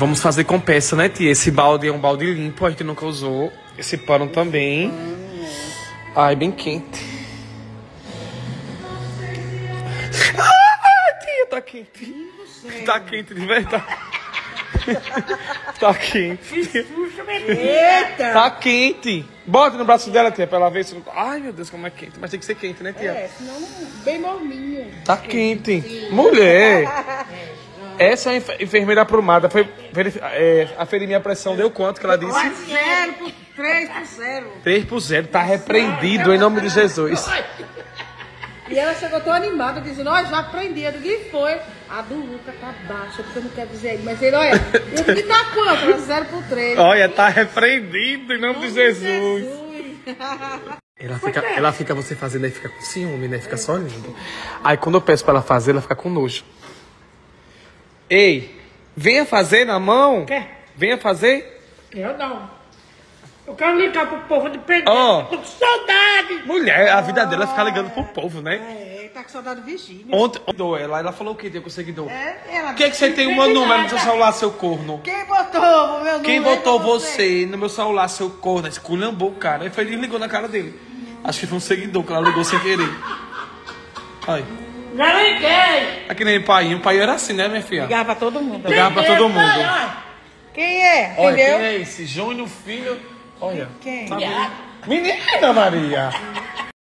Vamos fazer com peça, né, tia? Esse balde é um balde limpo, a gente nunca usou. Esse pano também. Ai, bem quente. Ah, tia, tá quente. Tá quente de verdade. Tá quente. Eita! Tá quente. Bota no braço dela, tia, pra ela ver se... não- Ai, meu Deus, como é quente. Mas tem que ser quente, né, tia? É, senão bem morninho. Tá quente. Mulher. Essa é enfermeira aprumada. Foi é, aferir minha pressão. Deu quanto que ela disse? Zero por três por zero. 3 por 0. Tá repreendido em nome de Jesus. E ela chegou tão animada, dizendo, ó, já aprendi. Eu digo, e foi? A do Luca tá baixa, porque eu não quero dizer aí. Mas ele, olha, eu digo, tá quanto? Ela, zero por três. Olha, tá repreendido em nome de Jesus. Jesus. Ela fica, ela fica você fazendo aí, fica com ciúme, né? Fica só olhando. Aí quando eu peço pra ela fazer, ela fica com nojo. Ei, venha fazer na mão. Quer? Venha fazer. Eu não. Eu quero ligar pro povo de Pedro. Ó. Tô com saudade. Mulher, a vida dela é ficar ligando pro povo, né? É, tá com saudade do Virgínia. Ontem, ontem ela, ela falou o que tem com o seguidor? É, ela... Por que, que você tem o meu número no seu celular, seu corno? Quem botou o meu Quem número? botou É você no meu celular, seu corno? Esculhambou o cara. Aí foi ele ligou na cara dele. Acho que foi um seguidor que ela ligou sem querer. Ai. É que nem pai. O pai era assim, né, minha filha? Ligava pra todo mundo. Ligava pra todo mundo. Quem é? Olha, Entendeu? quem é esse? Júnior Filho. Olha. Quem? Menina Maria.